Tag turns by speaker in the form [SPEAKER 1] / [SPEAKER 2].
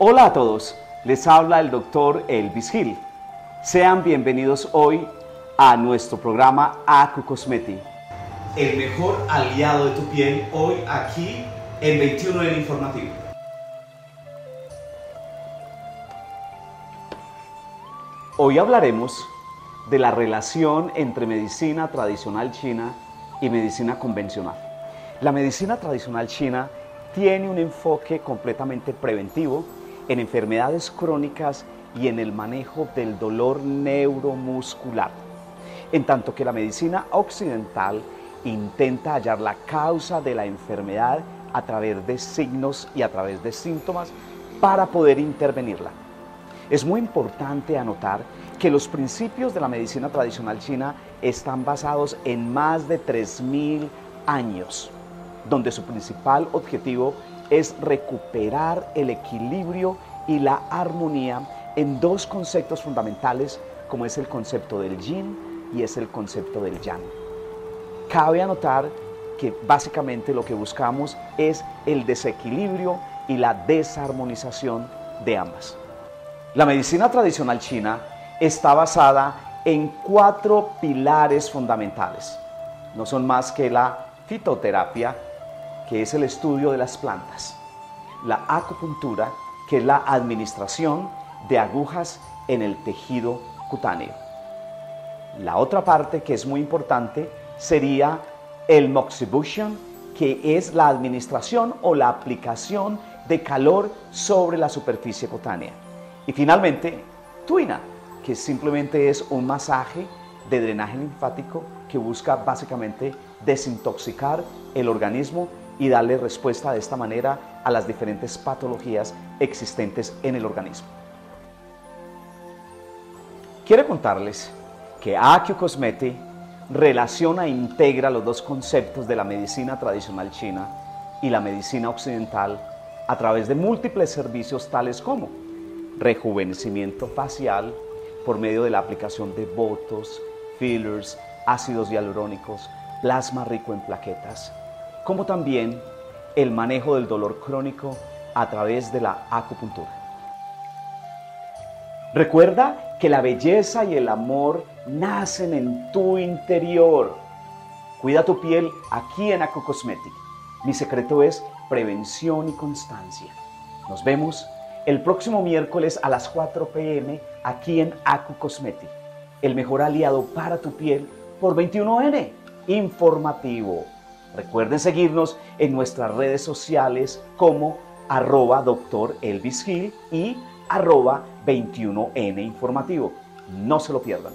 [SPEAKER 1] Hola a todos, les habla el doctor Elvis Gil. Sean bienvenidos hoy a nuestro programa Acu Cosmeti. El mejor aliado de tu piel hoy aquí en 21 en Informativo. Hoy hablaremos de la relación entre medicina tradicional china y medicina convencional. La medicina tradicional china tiene un enfoque completamente preventivo en enfermedades crónicas y en el manejo del dolor neuromuscular, en tanto que la medicina occidental intenta hallar la causa de la enfermedad a través de signos y a través de síntomas para poder intervenirla. Es muy importante anotar que los principios de la medicina tradicional china están basados en más de 3.000 años, donde su principal objetivo es recuperar el equilibrio y la armonía en dos conceptos fundamentales como es el concepto del yin y es el concepto del yang. Cabe anotar que básicamente lo que buscamos es el desequilibrio y la desarmonización de ambas. La medicina tradicional china está basada en cuatro pilares fundamentales. No son más que la fitoterapia, que es el estudio de las plantas, la acupuntura, que es la administración de agujas en el tejido cutáneo. La otra parte que es muy importante sería el moxibustion, que es la administración o la aplicación de calor sobre la superficie cutánea. Y finalmente, tuina, que simplemente es un masaje de drenaje linfático que busca básicamente desintoxicar el organismo y darle respuesta de esta manera a las diferentes patologías existentes en el organismo. Quiero contarles que Akio Cosmeti relaciona e integra los dos conceptos de la medicina tradicional china y la medicina occidental a través de múltiples servicios tales como rejuvenecimiento facial por medio de la aplicación de botos, fillers, ácidos hialurónicos, plasma rico en plaquetas, como también el manejo del dolor crónico a través de la acupuntura. Recuerda que la belleza y el amor nacen en tu interior. Cuida tu piel aquí en Acu Cosmetic. Mi secreto es prevención y constancia. Nos vemos el próximo miércoles a las 4 pm aquí en Acu Cosmetic, el mejor aliado para tu piel por 21N, informativo. Recuerden seguirnos en nuestras redes sociales como arroba doctor Elvis Gil y arroba 21N informativo. No se lo pierdan.